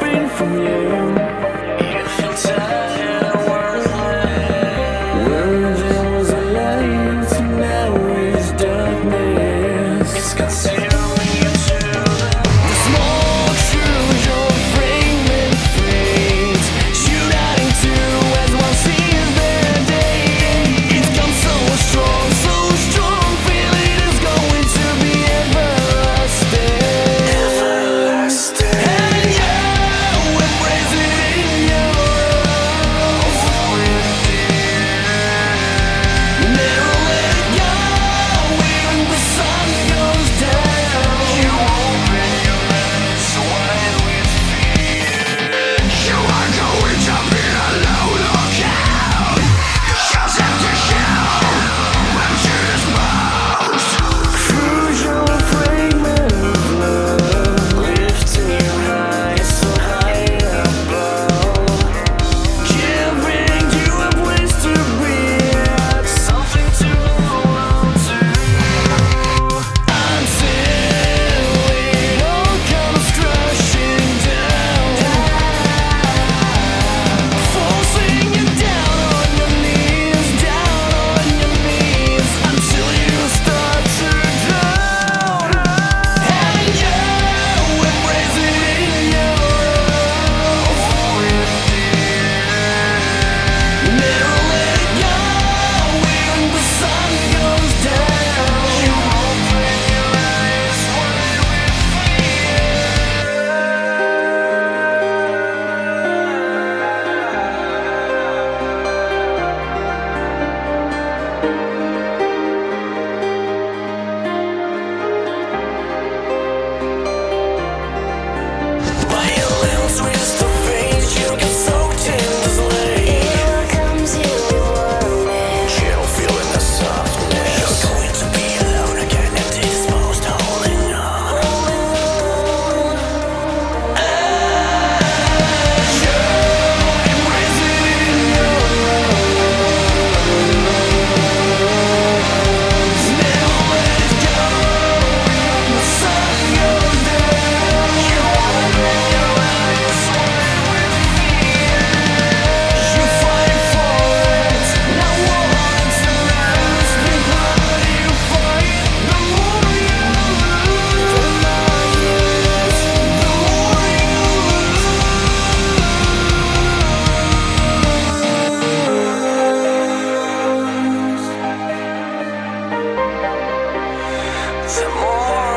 been from you. you feel tired. some more.